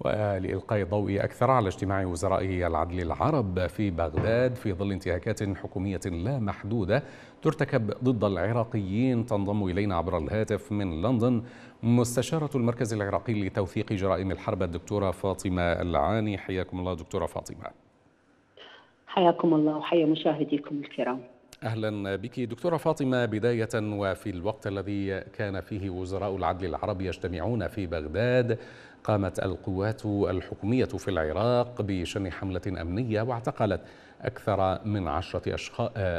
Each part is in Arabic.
ولإلقاء الضوء أكثر على اجتماع وزراء العدل العرب في بغداد في ظل انتهاكات حكومية لا محدودة ترتكب ضد العراقيين تنضم إلينا عبر الهاتف من لندن مستشارة المركز العراقي لتوثيق جرائم الحرب الدكتورة فاطمة العاني. حياكم الله دكتورة فاطمة. حياكم الله وحيا مشاهديكم الكرام. أهلا بك. دكتورة فاطمة بداية وفي الوقت الذي كان فيه وزراء العدل العرب يجتمعون في بغداد قامت القوات الحكومية في العراق بشن حملة أمنية واعتقلت أكثر من عشرة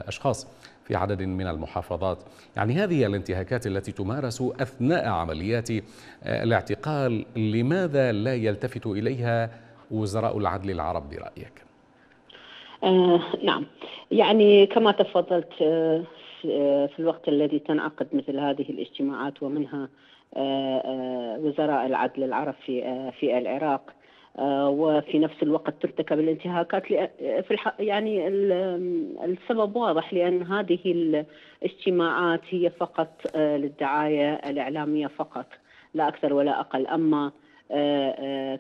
أشخاص في عدد من المحافظات يعني هذه الانتهاكات التي تمارس أثناء عمليات الاعتقال لماذا لا يلتفت إليها وزراء العدل العرب برأيك؟ آه نعم يعني كما تفضلت آه في الوقت الذي تنعقد مثل هذه الاجتماعات ومنها آه، آه، وزراء العدل العرب في آه، في العراق وفي نفس الوقت ترتكب الانتهاكات في. يعني السبب واضح لأن هذه الاجتماعات هي فقط للدعاية الإعلامية فقط لا أكثر ولا أقل أما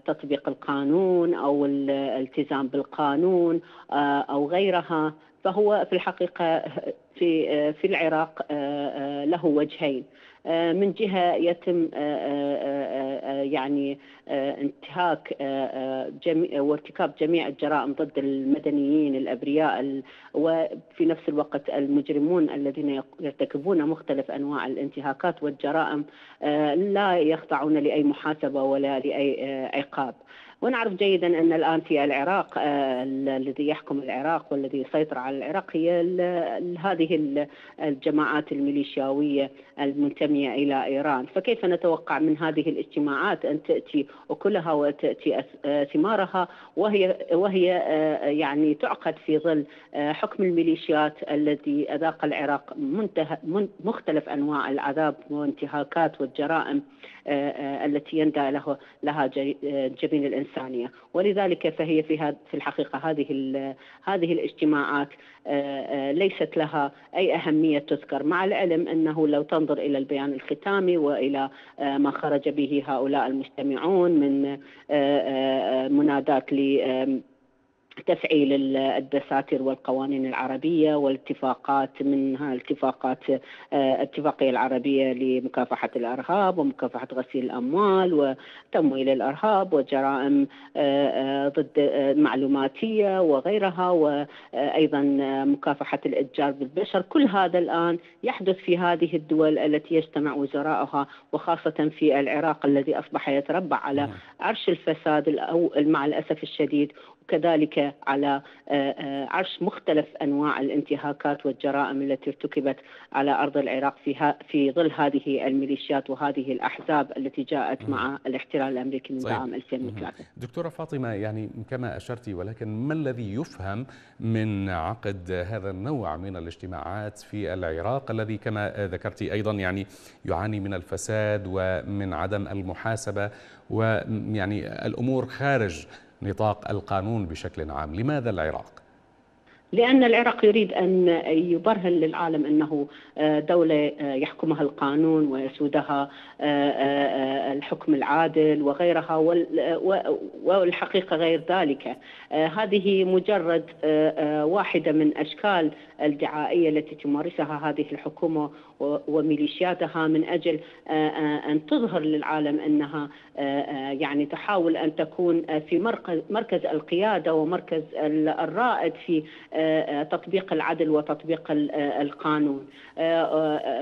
تطبيق القانون أو الالتزام بالقانون أو غيرها فهو في الحقيقة في في العراق له وجهين من جهة يتم يعني انتهاك جميع وارتكاب جميع الجرائم ضد المدنيين الأبرياء وفي نفس الوقت المجرمون الذين يرتكبون مختلف أنواع الانتهاكات والجرائم لا يخضعون لأي محاسبة ولا لأي عقاب. ونعرف جيدا أن الآن في العراق آه الذي يحكم العراق والذي يسيطر على العراق هي هذه الجماعات الميليشياوية المنتمية إلى إيران، فكيف نتوقع من هذه الاجتماعات أن تأتي أكلها وتأتي ثمارها؟ وهي وهي آه يعني تعقد في ظل آه حكم الميليشيات الذي أذاق العراق منتهى مختلف أنواع العذاب والانتهاكات والجرائم التي يندى له لها جبين الإنسان. الإنسانية ولذلك فهي في في الحقيقة هذه هذه الاجتماعات ليست لها أي أهمية تذكر مع العلم أنه لو تنظر إلى البيان الختامي وإلى ما خرج به هؤلاء المستمعون من منادات ل تفعيل الدساتير والقوانين العربية والاتفاقات منها الاتفاقات الاتفاقية العربية لمكافحة الإرهاب ومكافحة غسيل الأموال وتمويل الإرهاب وجرائم ضد معلوماتية وغيرها وأيضا مكافحة الإتجار بالبشر. كل هذا الآن يحدث في هذه الدول التي يجتمع وزراءها وخاصة في العراق الذي أصبح يتربع على عرش الفساد مع الأسف الشديد وكذلك على عرش مختلف أنواع الانتهاكات والجرائم التي ارتكبت على أرض العراق في في ظل هذه الميليشيات وهذه الأحزاب التي جاءت مع الاحتلال الأمريكي من عام 2003 دكتورة فاطمة يعني كما اشرتي ولكن ما الذي يفهم من عقد هذا النوع من الاجتماعات في العراق الذي كما ذكرت أيضا يعني يعاني من الفساد ومن عدم المحاسبة ويعني الأمور خارج نطاق القانون بشكل عام لماذا العراق؟ لأن العراق يريد أن يبرهن للعالم أنه دولة يحكمها القانون ويسودها الحكم العادل وغيرها والحقيقة غير ذلك. هذه مجرد واحدة من أشكال الدعائية التي تمارسها هذه الحكومة وميليشياتها من أجل أن تظهر للعالم أنها يعني تحاول أن تكون في مركز القيادة ومركز الرائد في تطبيق العدل وتطبيق القانون.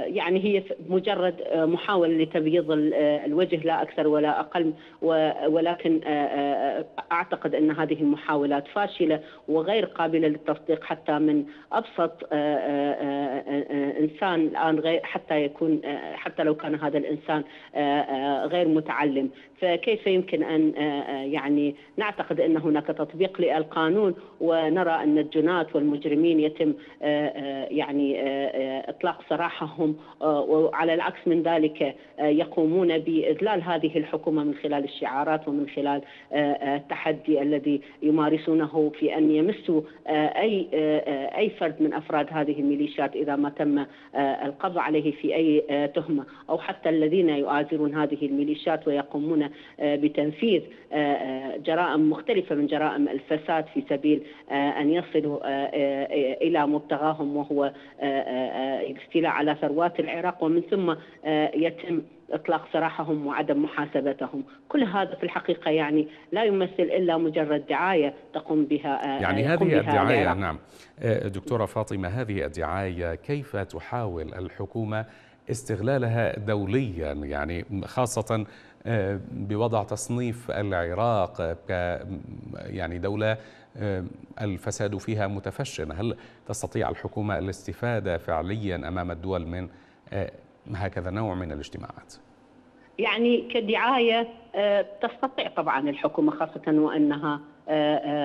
يعني هي مجرد محاولة لتبييض الوجه لا أكثر ولا أقل ولكن أعتقد أن هذه المحاولات فاشلة وغير قابلة للتصديق حتى من أبسط إنسان الآن حتى يكون حتى لو كان هذا الإنسان غير متعلم. فكيف يمكن أن يعني نعتقد أن هناك تطبيق للقانون ونرى أن الجنات والمجرمين يتم يعني إطلاق سراحهم وعلى العكس من ذلك يقومون بإذلال هذه الحكومة من خلال الشعارات ومن خلال التحدي الذي يمارسونه في أن يمسوا أي أي فرد من أفراد هذه الميليشيات إذا ما تم القبض عليه في أي تهمة أو حتى الذين يؤازرون هذه الميليشيات ويقومون بتنفيذ جرائم مختلفة من جرائم الفساد في سبيل أن يصلوا إلى مبتغاهم وهو الاستيلاء على ثروات العراق ومن ثم يتم إطلاق سراحهم وعدم محاسبتهم، كل هذا في الحقيقة يعني لا يمثل إلا مجرد دعاية تقوم بها يعني هذه الدعاية نعم. دكتورة فاطمة هذه الدعاية كيف تحاول الحكومة استغلالها دوليا؟ يعني خاصة بوضع تصنيف العراق ك يعني دولة الفساد فيها متفش هل تستطيع الحكومة الاستفادة فعليا أمام الدول من هكذا نوع من الاجتماعات؟ يعني كدعاية تستطيع طبعا الحكومة خاصة وأنها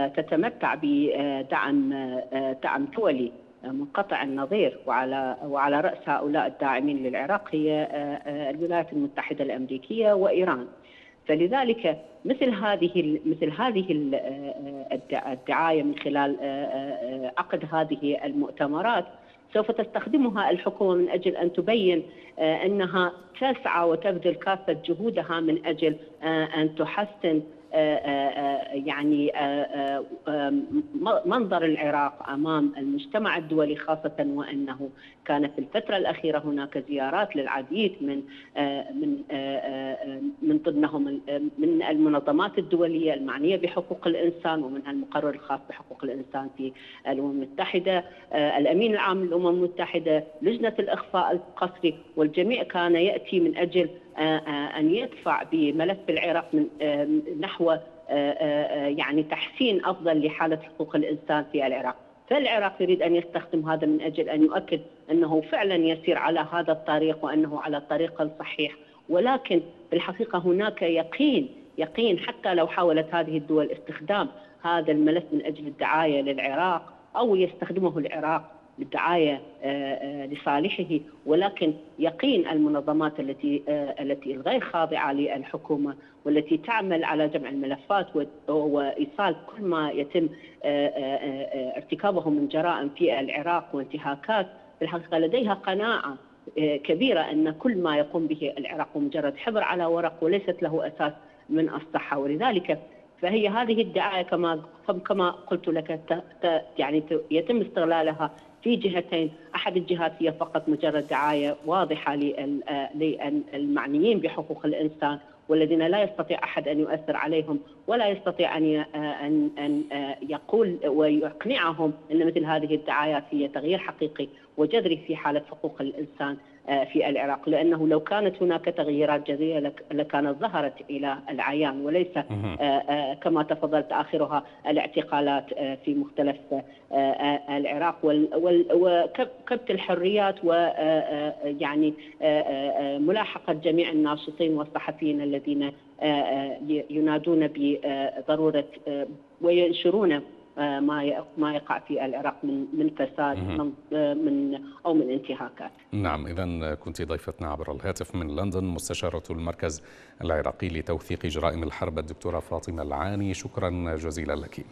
تتمتع بدعم دعم دولي منقطع النظير وعلى وعلى رأس هؤلاء الداعمين للعراق هي الولايات المتحدة الأمريكية وإيران. فلذلك مثل هذه مثل هذه الدعاية من خلال عقد هذه المؤتمرات سوف تستخدمها الحكومة من أجل أن تبين أنها تسعى وتبذل كافة جهودها من أجل أن تحسن يعني منظر العراق أمام المجتمع الدولي خاصة وأنه كان في الفترة الأخيرة هناك زيارات للعديد من من من ضمنهم من المنظمات الدولية المعنية بحقوق الإنسان ومنها المقرر الخاص بحقوق الإنسان في الأمم المتحدة الأمين العام للأمم المتحدة لجنة الإخفاء القسري والجميع كان يأتي من أجل أن يدفع بملف العراق من نحو يعني تحسين أفضل لحالة حقوق الإنسان في العراق، فالعراق يريد أن يستخدم هذا من أجل أن يؤكد أنه فعلا يسير على هذا الطريق وأنه على الطريق الصحيح، ولكن في الحقيقة هناك يقين يقين حتى لو حاولت هذه الدول استخدام هذا الملف من أجل الدعاية للعراق أو يستخدمه العراق للدعايه لصالحه ولكن يقين المنظمات التي التي الغير خاضعة للحكومة والتي تعمل على جمع الملفات وإيصال كل ما يتم ارتكابه من جرائم في العراق وانتهاكات. في الحقيقة لديها قناعة كبيرة أن كل ما يقوم به العراق مجرد حبر على ورق وليست له أساس من الصحة. ولذلك فهي هذه الدعاية كما كما قلت لك يعني يتم استغلالها في جهتين. أحد الجهات هي فقط مجرد دعاية واضحة للمعنيين بحقوق الإنسان والذين لا يستطيع أحد أن يؤثر عليهم ولا يستطيع أن ان أن يقول ويقنعهم إن مثل هذه الدعايات هي تغيير حقيقي وجذري في حالة حقوق الإنسان. في العراق لأنه لو كانت هناك تغييرات جذرية لكانت ظهرت إلى العيان وليس كما تفضلت آخرها الاعتقالات في مختلف العراق. وكبت الحريات ويعني ملاحقة جميع الناشطين والصحفيين الذين ينادون بضرورة وينشرون ما ما يقع في العراق من من فساد من من أو من انتهاكات. نعم اذا كنت ضيفتنا عبر الهاتف من لندن مستشارة المركز العراقي لتوثيق جرائم الحرب الدكتورة فاطمة العاني شكرا جزيلا لك.